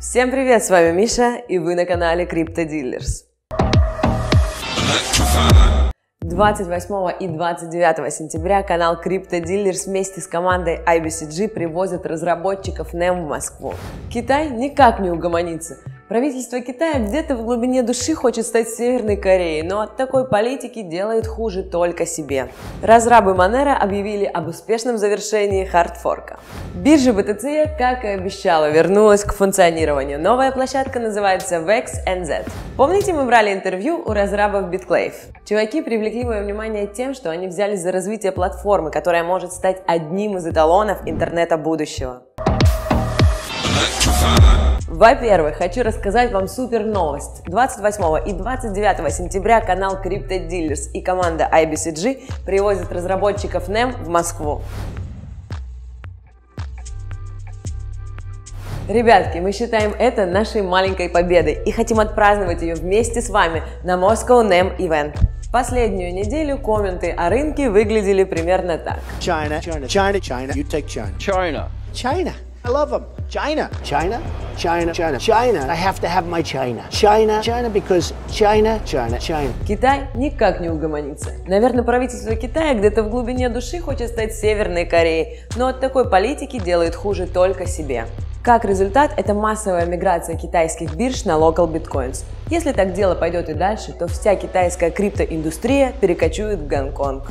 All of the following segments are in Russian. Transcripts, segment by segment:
Всем привет, с вами Миша, и вы на канале Crypto Dealers. 28 и 29 сентября канал Crypto Dealers вместе с командой IBCG привозят разработчиков NEM в Москву. Китай никак не угомонится – Правительство Китая где-то в глубине души хочет стать Северной Кореей, но от такой политики делает хуже только себе. Разрабы Monero объявили об успешном завершении хардфорка. Биржа BTC, как и обещала, вернулась к функционированию. Новая площадка называется VexNZ. Помните, мы брали интервью у разрабов BitClave? Чуваки привлекли мое внимание тем, что они взялись за развитие платформы, которая может стать одним из эталонов интернета будущего. Во-первых, хочу рассказать вам супер новость. 28 и 29 сентября канал Crypto Dealers и команда IBCG привозят разработчиков NEM в Москву. Ребятки, мы считаем это нашей маленькой победой и хотим отпраздновать ее вместе с вами на Moscow NEM Event. Последнюю неделю комменты о рынке выглядели примерно так. China, China, China, China, you take China. China. China. I love them. China. China, China, China, China. I have to have my China. China, China, because China, China, China. Китай никак не угомонится. Наверное, правительство Китая где-то в глубине души хочет стать Северной Кореей, но от такой политики делает хуже только себе. Как результат, это массовая миграция китайских бирж на local bitcoins. Если так дело пойдет и дальше, то вся китайская криптоиндустрия перекочует в Гонконг.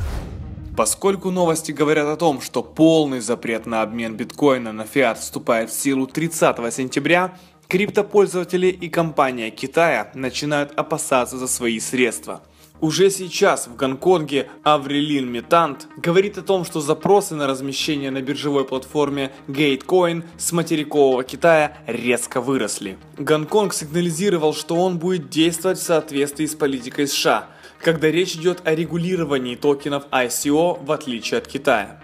Поскольку новости говорят о том, что полный запрет на обмен биткоина на фиат вступает в силу 30 сентября, криптопользователи и компания Китая начинают опасаться за свои средства. Уже сейчас в Гонконге Аврелин Метант говорит о том, что запросы на размещение на биржевой платформе Gatecoin с материкового Китая резко выросли. Гонконг сигнализировал, что он будет действовать в соответствии с политикой США – когда речь идет о регулировании токенов ICO в отличие от Китая.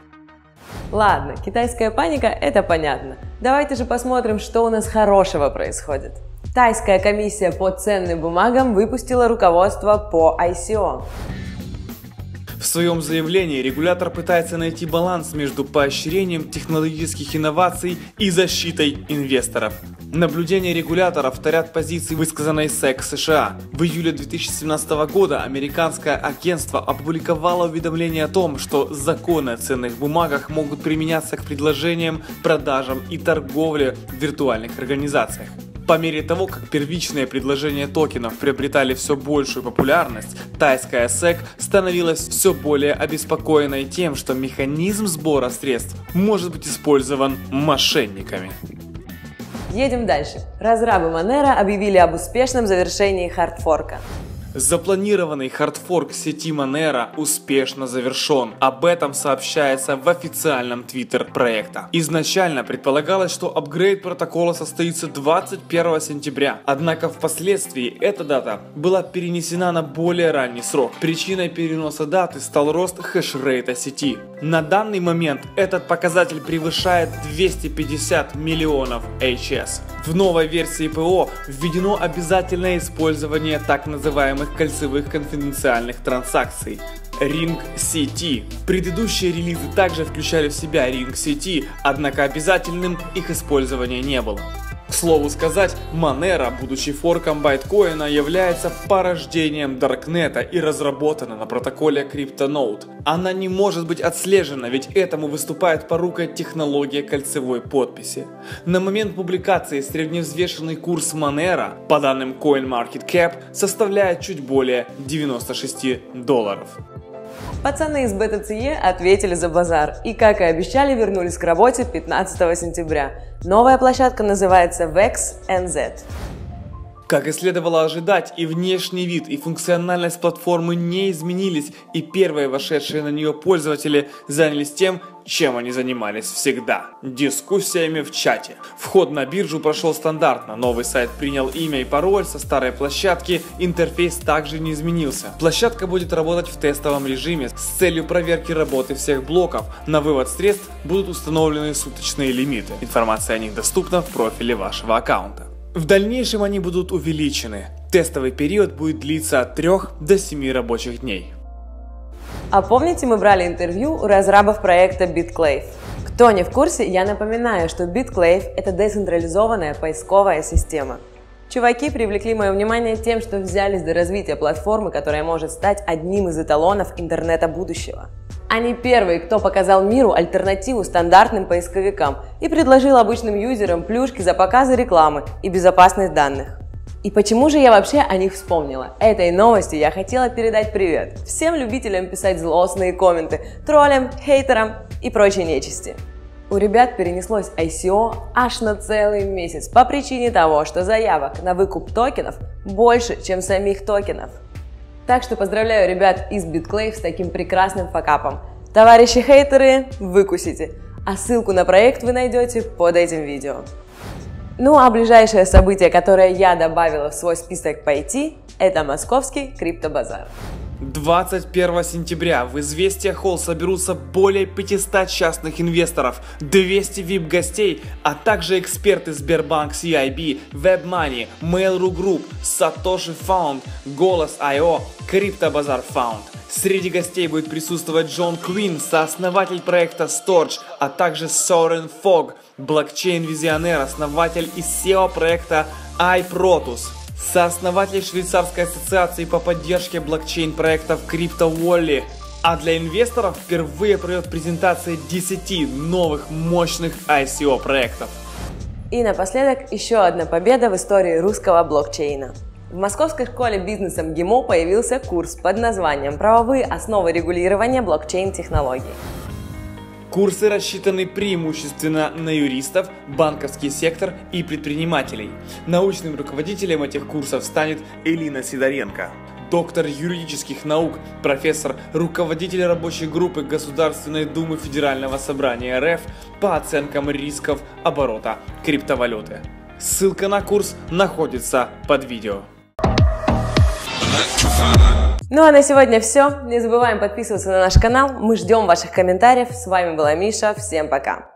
Ладно, китайская паника – это понятно. Давайте же посмотрим, что у нас хорошего происходит. Тайская комиссия по ценным бумагам выпустила руководство по ICO. В своем заявлении регулятор пытается найти баланс между поощрением технологических инноваций и защитой инвесторов. Наблюдения регулятора вторят позиции, высказанной СЭК США. В июле 2017 года американское агентство опубликовало уведомление о том, что законы о ценных бумагах могут применяться к предложениям, продажам и торговле в виртуальных организациях. По мере того, как первичные предложения токенов приобретали все большую популярность, тайская SEC становилась все более обеспокоенной тем, что механизм сбора средств может быть использован мошенниками. Едем дальше. Разрабы Monero объявили об успешном завершении хардфорка. Запланированный хардфорк сети Monero успешно завершен. Об этом сообщается в официальном твиттер проекта. Изначально предполагалось, что апгрейд протокола состоится 21 сентября. Однако впоследствии эта дата была перенесена на более ранний срок. Причиной переноса даты стал рост хешрейта сети. На данный момент этот показатель превышает 250 миллионов HS. В новой версии ПО введено обязательное использование так называемых самых кольцевых конфиденциальных транзакций. Ring CT. Предыдущие релизы также включали в себя Ring CT, однако обязательным их использование не было. К слову сказать, Monero, будучи форком байткоина, является порождением Даркнета и разработана на протоколе CryptoNote. Она не может быть отслежена, ведь этому выступает порукой технология кольцевой подписи. На момент публикации средневзвешенный курс Monero, по данным CoinMarketCap, составляет чуть более 96 долларов. Пацаны из BTCE ответили за базар и, как и обещали, вернулись к работе 15 сентября. Новая площадка называется VEX NZ. Как и следовало ожидать, и внешний вид, и функциональность платформы не изменились, и первые вошедшие на нее пользователи занялись тем, чем они занимались всегда – дискуссиями в чате. Вход на биржу прошел стандартно, новый сайт принял имя и пароль со старой площадки, интерфейс также не изменился. Площадка будет работать в тестовом режиме с целью проверки работы всех блоков. На вывод средств будут установлены суточные лимиты. Информация о них доступна в профиле вашего аккаунта. В дальнейшем они будут увеличены. Тестовый период будет длиться от 3 до 7 рабочих дней. А помните, мы брали интервью у разрабов проекта BitClave? Кто не в курсе, я напоминаю, что BitClave – это децентрализованная поисковая система. Чуваки привлекли мое внимание тем, что взялись до развития платформы, которая может стать одним из эталонов интернета будущего. Они первые, кто показал миру альтернативу стандартным поисковикам и предложил обычным юзерам плюшки за показы рекламы и безопасность данных. И почему же я вообще о них вспомнила? Этой новости я хотела передать привет всем любителям писать злостные комменты, троллям, хейтерам и прочей нечисти. У ребят перенеслось ICO аж на целый месяц по причине того, что заявок на выкуп токенов больше, чем самих токенов. Так что поздравляю ребят из BitClave с таким прекрасным факапом. Товарищи хейтеры, выкусите. А ссылку на проект вы найдете под этим видео. Ну а ближайшее событие, которое я добавила в свой список пойти, это московский криптобазар. 21 сентября в Известия Холл соберутся более 500 частных инвесторов, 200 VIP-гостей, а также эксперты Сбербанк CIB, WebMoney, Mail.ru Group, Satoshi Found, Голос.io, Криптобазар Found. Среди гостей будет присутствовать Джон Квин, сооснователь проекта Storch, а также Сорен Фог, блокчейн-визионер, основатель и SEO проекта iProtus, сооснователь швейцарской ассоциации по поддержке блокчейн-проектов CryptoWally, а для инвесторов впервые пройдет презентация 10 новых мощных ICO проектов. И напоследок еще одна победа в истории русского блокчейна. В Московской школе бизнеса МГИМО появился курс под названием «Правовые основы регулирования блокчейн-технологий». Курсы рассчитаны преимущественно на юристов, банковский сектор и предпринимателей. Научным руководителем этих курсов станет Элина Сидоренко. Доктор юридических наук, профессор, руководитель рабочей группы Государственной Думы Федерального Собрания РФ по оценкам рисков оборота криптовалюты. Ссылка на курс находится под видео. Ну а на сегодня все. Не забываем подписываться на наш канал. Мы ждем ваших комментариев. С вами была Миша. Всем пока.